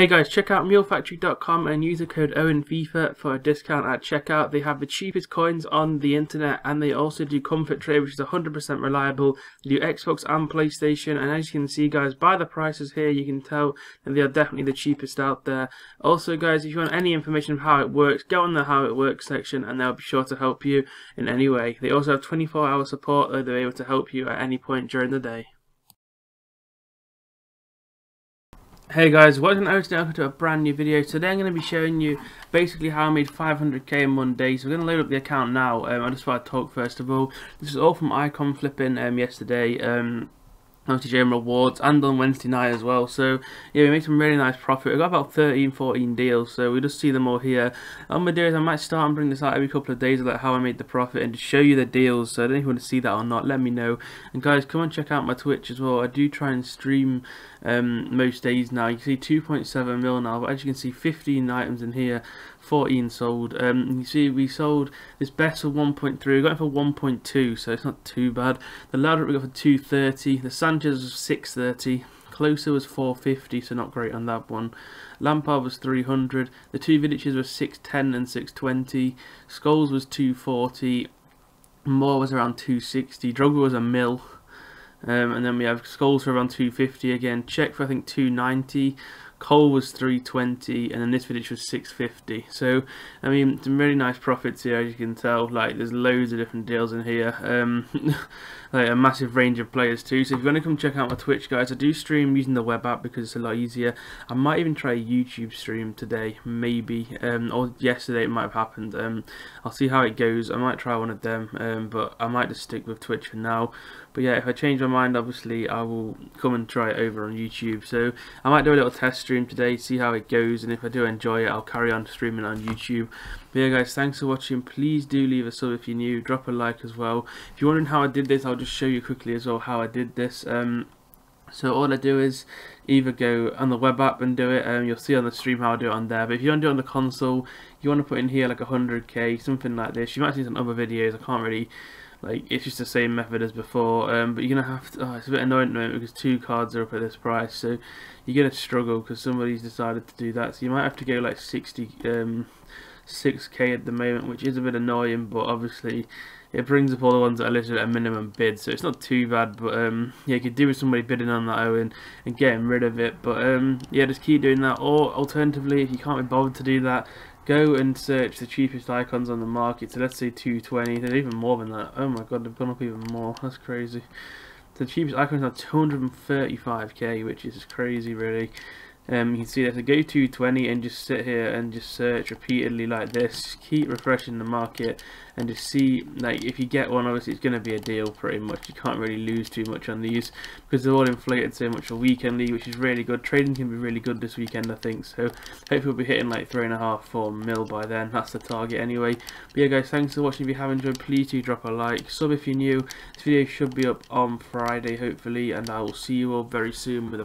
Hey guys, check out mulefactory.com and use the code OwenFIFA for a discount at checkout. They have the cheapest coins on the internet and they also do comfort trade which is 100% reliable. They do Xbox and PlayStation and as you can see guys, by the prices here you can tell that they are definitely the cheapest out there. Also guys, if you want any information of how it works, go on the how it works section and they'll be sure to help you in any way. They also have 24 hour support though they're able to help you at any point during the day. Hey guys, welcome to a brand new video. Today I'm going to be showing you basically how I made 500k in one day. So we're going to load up the account now. Um, I just want to talk first of all. This is all from icon flipping um, yesterday. Um, MTJ rewards and on Wednesday night as well. So yeah, we made some really nice profit. We got about 13, 14 deals, so we just see them all here. Gonna do is I might start and bring this out every couple of days, about how I made the profit, and to show you the deals. So I don't know if you want to see that or not. Let me know. And guys, come and check out my Twitch as well. I do try and stream um, most days now. You can see 2.7 mil now, but as you can see, 15 items in here. 14 sold. Um, you see, we sold this best for 1.3. We got it for 1.2, so it's not too bad. The ladder we got for 230. The Sanchez was 630. Klose was 450, so not great on that one. Lampard was 300. The two Vidic's were 610 and 620. Scholes was 240. Moore was around 260. Drogba was a mill. Um, and then we have Scholes for around 250 again. Cech for I think 290. Cole was 320 and then this Vidic was 650 so I mean some really nice profits here as you can tell. Like there's loads of different deals in here. Um, like a massive range of players too. So if you want to come check out my Twitch guys I do stream using the web app because it's a lot easier. I might even try a YouTube stream today maybe. Um, or yesterday it might have happened. Um, I'll see how it goes. I might try one of them um, but I might just stick with Twitch for now. But yeah if I change my mind obviously I will come and try it over on YouTube. So I might do a little test stream today, see how it goes, and if I do enjoy it, I'll carry on streaming on YouTube. But yeah guys, thanks for watching. Please do leave a sub if you're new, drop a like as well. If you're wondering how I did this, I'll just show you quickly as well how I did this. Um, so all I do is either go on the web app and do it, um, you'll see on the stream how I do it on there, but if you want to do it on the console, you want to put in here like 100k, something like this. You might see some other videos, I can't really like it's just the same method as before um, but you're gonna have to oh, it's a bit annoying because two cards are up at this price so you're gonna struggle because somebody's decided to do that. So you might have to go like 60 um, 6k at the moment which is a bit annoying but obviously it brings up all the ones that are listed at a minimum bid so it's not too bad but um, yeah you could do with somebody bidding on that Owen and getting rid of it. But um, yeah just keep doing that. Or alternatively if you can't be bothered to do that go and search the cheapest icons on the market. So let's say 220. There's even more than that. Oh my god, they've gone up even more. That's crazy. The cheapest icons are 235k, which is crazy, really. Um, you can see that to go to 20 and just sit here and just search repeatedly like this, keep refreshing the market and just see like if you get one obviously it's going to be a deal pretty much. You can't really lose too much on these because they're all inflated so much for weekend league which is really good. Trading can be really good this weekend I think so hopefully we'll be hitting like three and a half four mil by then. That's the target anyway. But yeah guys thanks for watching. If you have enjoyed please do drop a like. Sub if you're new. This video should be up on Friday hopefully and I will see you all very soon with a